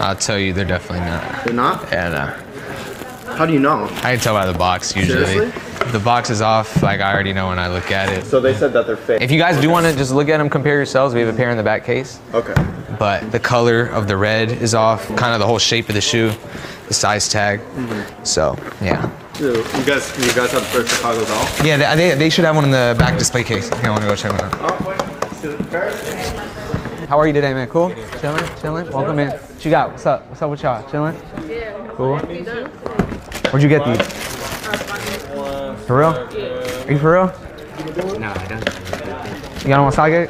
I'll tell you, they're definitely not. They're not? Yeah, no. How do you know? I can tell by the box usually. Seriously? The box is off. Like I already know when I look at it. So they said that they're fake. If you guys do want to just look at them, compare yourselves. We have a pair in the back case. Okay. But the color of the red is off. Kind of the whole shape of the shoe, the size tag. Mm-hmm. So yeah. You guys, you guys have the first Chicago's out? Yeah, they, they, should have one in the back display case. If you want to go check them out. Oh, How are you today, man? Cool? Chilling? Chilling? Welcome in. What you got? What's up? What's up with y'all? Chilling? Yeah. Cool. Where'd you get these? For real? Are you for real? No, I don't. You got them on Side